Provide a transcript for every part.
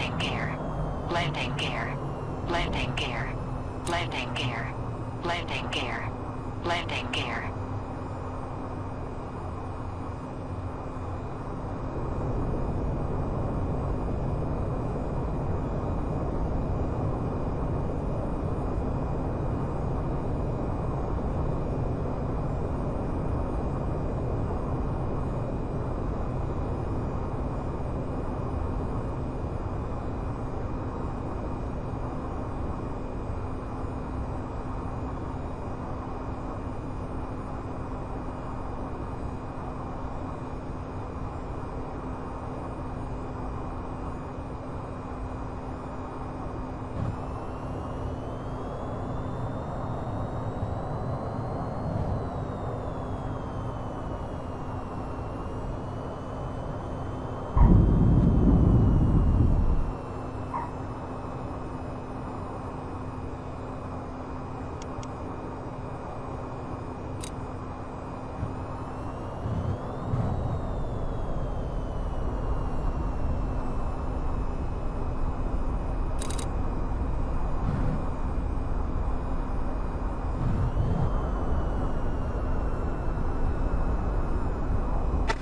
Landing gear. Landing gear. Landing gear. Landing gear. Landing gear. Landing gear.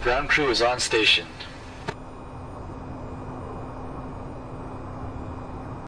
Ground crew is on station.